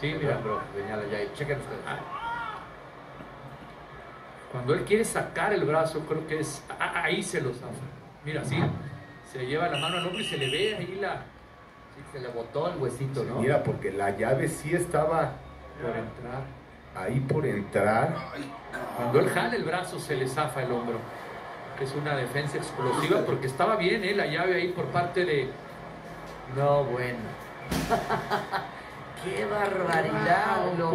Sí, mira. hombro, señala ya ahí. Chequen ustedes. Ah. Cuando él quiere sacar el brazo, creo que es a- ahí se lo zafa. Mira, así se lleva la mano al hombro y se le ve ahí la Sí, se le botó el huesito, ¿no? Mira, porque la llave sí estaba por entrar. ahí por entrar. Cuando él jala el brazo se le zafa el hombro. Es una defensa explosiva porque estaba bien ¿eh? la llave ahí por parte de No, bueno. ¡Qué barbaridad! Lo